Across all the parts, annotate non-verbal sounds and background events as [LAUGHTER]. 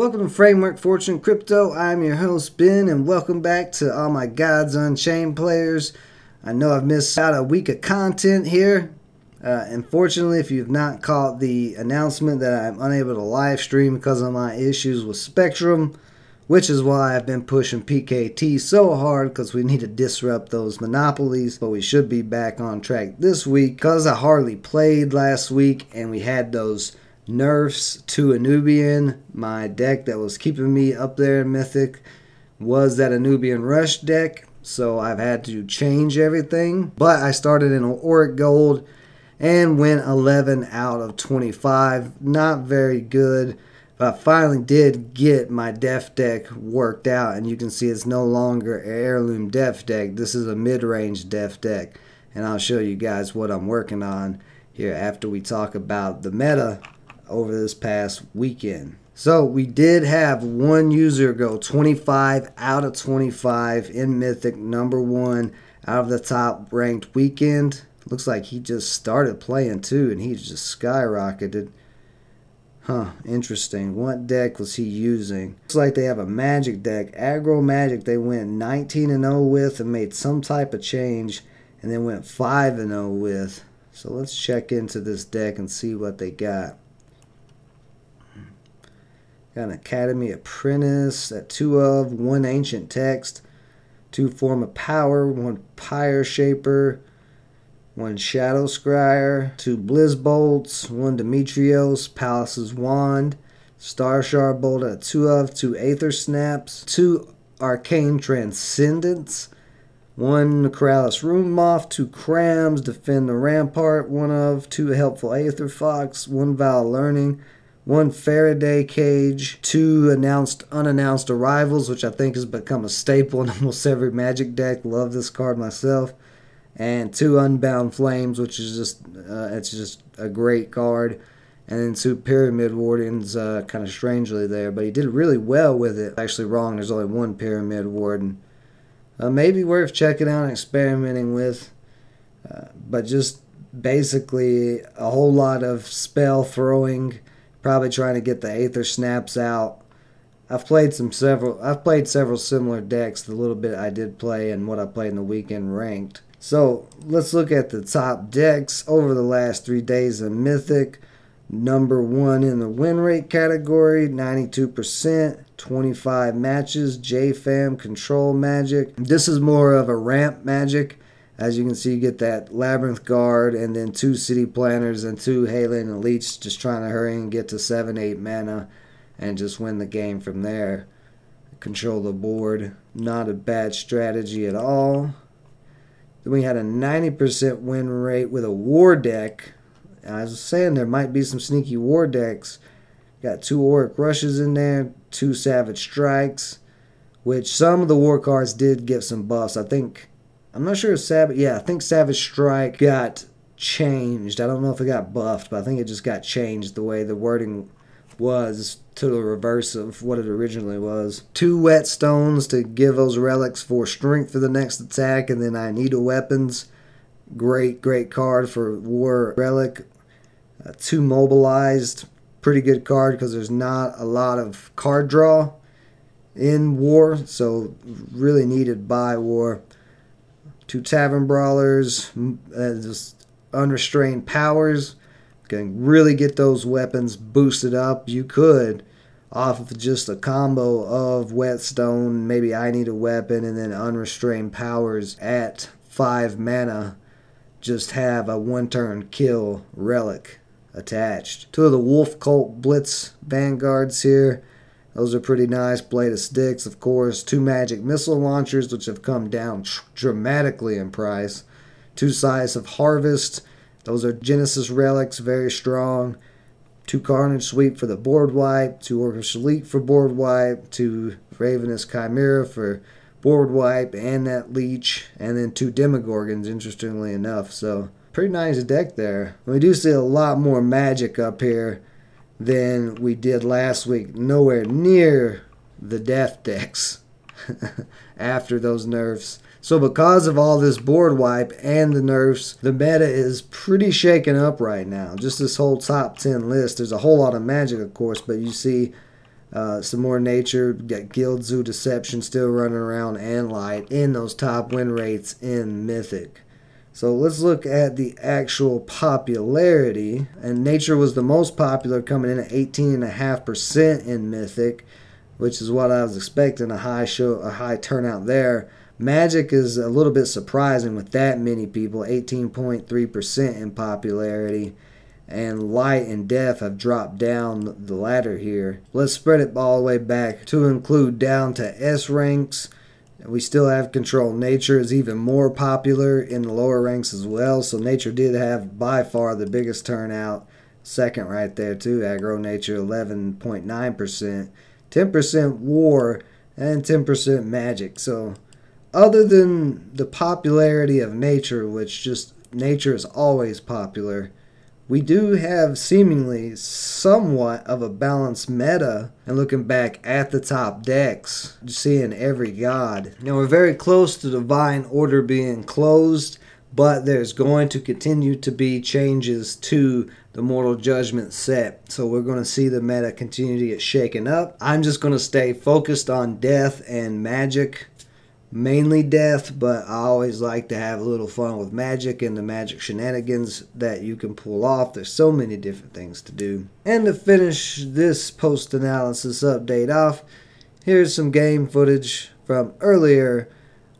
Welcome to Framework Fortune Crypto. I'm your host Ben, and welcome back to all my Gods Unchained players. I know I've missed out a week of content here. Uh, unfortunately, if you've not caught the announcement that I'm unable to live stream because of my issues with Spectrum, which is why I've been pushing PKT so hard because we need to disrupt those monopolies. But we should be back on track this week because I hardly played last week and we had those nerfs to Anubian. My deck that was keeping me up there in Mythic was that Anubian Rush deck, so I've had to change everything. But I started in Auric Gold and went 11 out of 25. Not very good. But I finally did get my Def deck worked out, and you can see it's no longer an heirloom Def deck. This is a mid-range Def deck, and I'll show you guys what I'm working on here after we talk about the meta over this past weekend. So we did have one user go 25 out of 25 in Mythic, number one out of the top ranked weekend. Looks like he just started playing too, and he just skyrocketed. Huh, interesting. What deck was he using? Looks like they have a magic deck. Aggro Magic they went 19 and 0 with and made some type of change and then went 5 and 0 with. So let's check into this deck and see what they got. Got an Academy Apprentice at two of, one Ancient Text, two Form of Power, one Pyre Shaper, one Shadow Scryer, two Blizz Bolts, one Demetrios, Palace's Wand, Star Shard Bolt at two of, two Aether Snaps, two Arcane Transcendence, one Necralis Room Moth, two Crams, Defend the Rampart, one of, two Helpful Aether Fox, one Vow Learning, one Faraday cage, two announced unannounced arrivals, which I think has become a staple in [LAUGHS] almost every Magic deck. Love this card myself, and two Unbound Flames, which is just uh, it's just a great card. And then two Pyramid Wardens, uh, kind of strangely there, but he did really well with it. Actually, wrong. There's only one Pyramid Warden. Uh, maybe worth checking out and experimenting with, uh, but just basically a whole lot of spell throwing Probably trying to get the Aether Snaps out. I've played some several. I've played several similar decks. The little bit I did play and what I played in the weekend ranked. So let's look at the top decks over the last three days of Mythic. Number one in the win rate category, 92%, 25 matches, JFAM Control Magic. This is more of a ramp magic. As you can see, you get that Labyrinth Guard and then two City Planners and two Halen Elites just trying to hurry and get to 7 8 mana and just win the game from there. Control the board. Not a bad strategy at all. Then we had a 90% win rate with a War deck. I was saying there might be some sneaky War decks. Got two Auric Rushes in there, two Savage Strikes, which some of the War cards did get some buffs. I think I'm not sure if Savage. Yeah, I think Savage Strike got changed. I don't know if it got buffed, but I think it just got changed the way the wording was to the reverse of what it originally was. Two whetstones to give those relics for strength for the next attack, and then I need a weapons. Great, great card for war relic. Uh, two mobilized, pretty good card because there's not a lot of card draw in war, so really needed by war two tavern brawlers, uh, just unrestrained powers. Can really get those weapons boosted up. You could off of just a combo of whetstone, maybe I need a weapon, and then unrestrained powers at five mana. Just have a one turn kill relic attached. Two of the Wolf Cult Blitz Vanguards here. Those are pretty nice. Blade of Styx, of course. Two magic missile launchers, which have come down dramatically in price. Two Scythes of Harvest. Those are Genesis relics, very strong. Two Carnage Sweep for the board wipe. Two Orcish Elite for board wipe. Two Ravenous Chimera for board wipe and that Leech. And then two Demogorgons, interestingly enough. So, pretty nice deck there. We do see a lot more magic up here than we did last week. Nowhere near the death decks [LAUGHS] after those nerfs. So because of all this board wipe and the nerfs, the meta is pretty shaken up right now. Just this whole top 10 list. There's a whole lot of magic, of course, but you see Uh, some more nature, got Guild Zoo Deception still running around and light in those top win rates in Mythic. So let's look at the actual popularity. And Nature was the most popular, coming in at 18.5% in Mythic, which is what I was expecting a high show, a high turnout there. Magic is a little bit surprising with that many people, 18.3% in popularity. And Light and Death have dropped down the ladder here. Let's spread it all the way back to include down to S ranks. We still have Control. Nature is even more popular in the lower ranks as well. So Nature did have by far the biggest turnout. Second right there too. Aggro Nature 11.9%. 10% War and 10% Magic. So other than the popularity of nature, which just nature is always popular, we do have seemingly somewhat of a balanced meta. And looking back at the top decks, seeing every god. Now we're very close to Divine Order being closed, but there's going to continue to be changes to the Mortal Judgment set. So we're going to see the meta continue to get shaken up. I'm just going to stay focused on death and magic mainly death, but I always like to have a little fun with magic and the magic shenanigans that you can pull off. There's so many different things to do. And to finish this post analysis update off, here's some game footage from earlier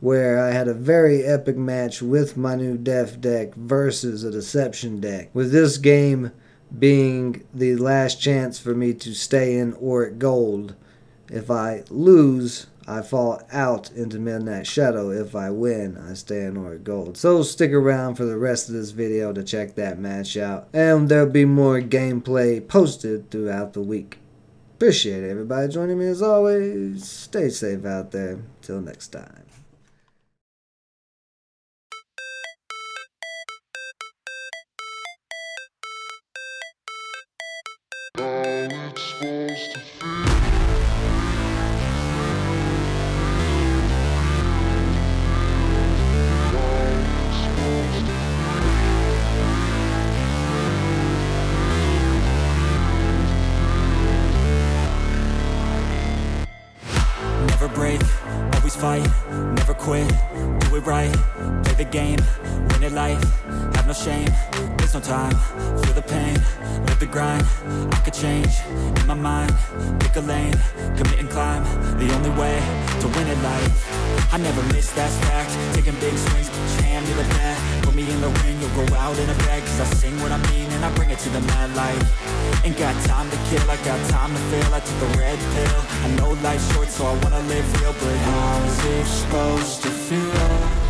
where I had a very epic match with my new death deck versus a deception deck. With this game being the last chance for me to stay in Auric Gold. If I lose, I fall out into Midnight Shadow. If I win, I stay in Auric Gold. So stick around for the rest of this video to check that match out. And there'll be more gameplay posted throughout the week. Appreciate everybody joining me as always. Stay safe out there. Till next time. fight, go out in a bag Cause I sing what I mean and I bring it to the mad light. Ain't got time to kill, I got time to feel. I took the red pill, I know life's short so I wanna live real But how's it supposed to feel?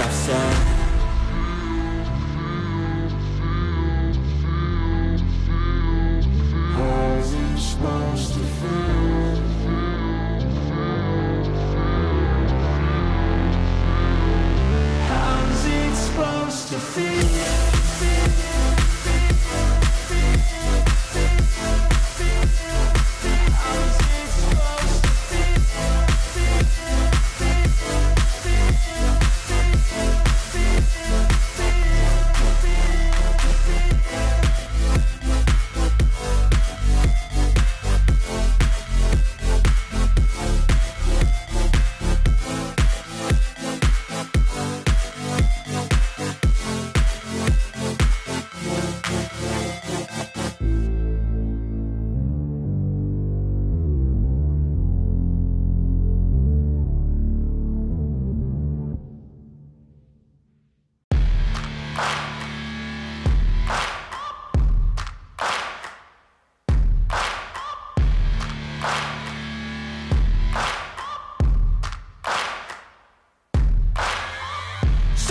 I've said How's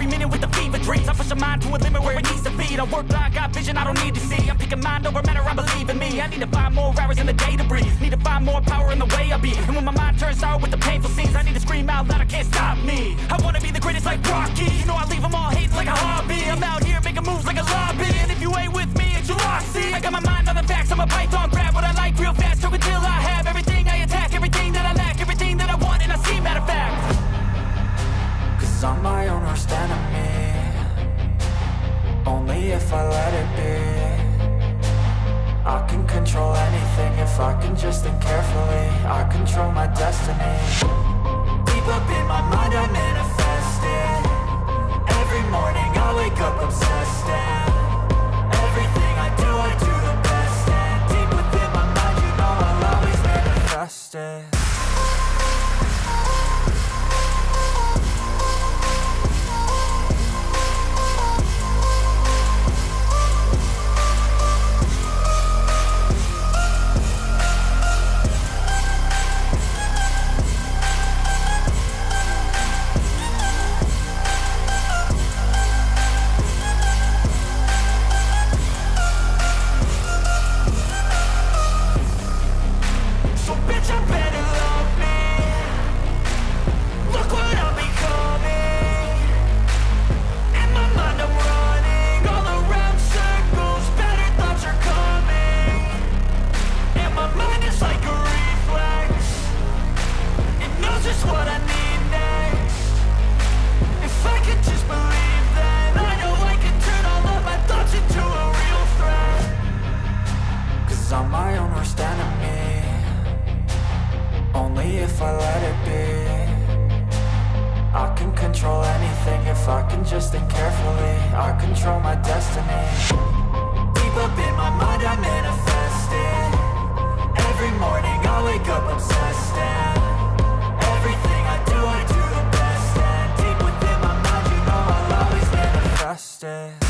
every minute with the fever dreams. I push my mind to a limit where it needs to be. I work blind, got vision I don't need to see. I'm picking mind over matter, I believe in me. I need to find more hours in the day to breathe. Need to find more power in the way I be. And when my mind turns sour with the painful scenes I need to scream out loud, I can't stop me. I wanna be the greatest like Rocky. You know I leave them all hating like a hobby. I'm out here making moves like a lobby. And if you ain't with me, it's your loss, I got my mind on the facts, I'm a python. Grab what I like real fast, choke until I have worst enemy. Only if I let it be. I can control anything if I can just think carefully. I control my destiny. Deep up in my mind I manifest it Every morning I wake up obsessed and Everything I do I do the best And deep within my mind you know I'll always manifest it Cause I'm my own worst enemy. Only if I let it be. I can control anything if I can just think carefully. I control my destiny. Deep up in my mind I manifest it Every morning I wake up obsessed and Everything I do I do the best and Deep within my mind you know I'll always manifest it.